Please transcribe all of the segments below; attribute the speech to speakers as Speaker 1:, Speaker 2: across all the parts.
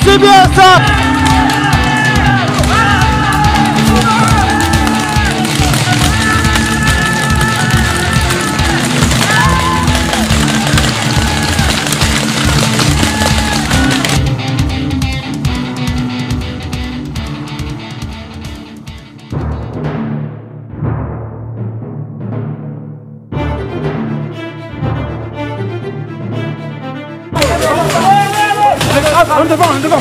Speaker 1: CBS up! Ça
Speaker 2: Un devant, un devant.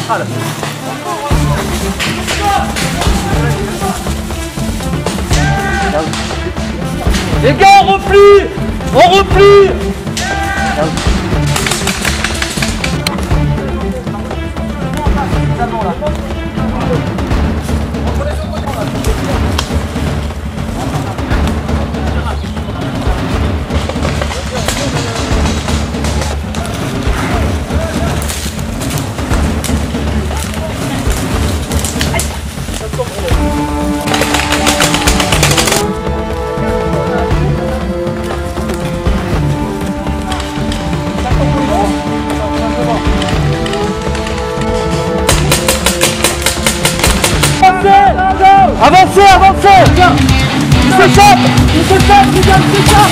Speaker 1: Les gars, on replie. On replie
Speaker 2: Sıçak! Sıçak! Sıçak! Sıçak!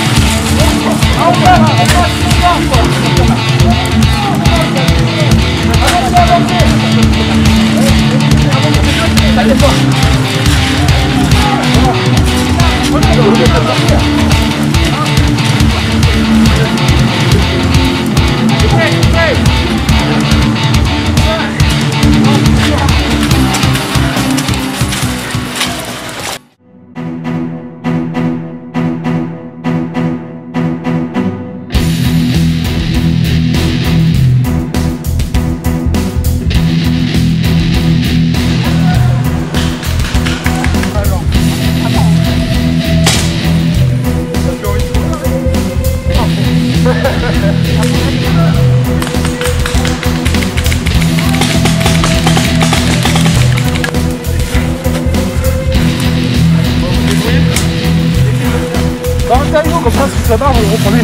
Speaker 2: Barre, vous le les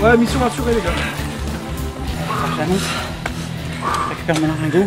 Speaker 2: Ouais, mission assurée les gars.
Speaker 3: Sanus. akan menang agung.